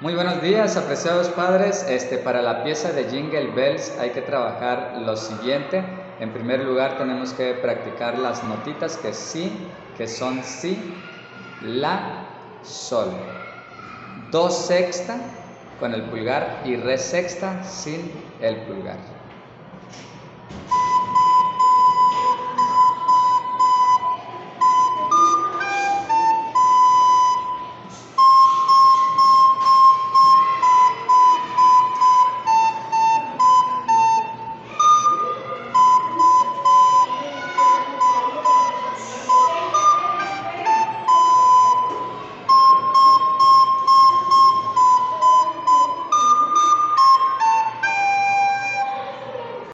Muy buenos días, apreciados padres. Este, para la pieza de Jingle Bells hay que trabajar lo siguiente. En primer lugar tenemos que practicar las notitas que sí, que son si, la, sol. Do sexta con el pulgar y re sexta sin el pulgar.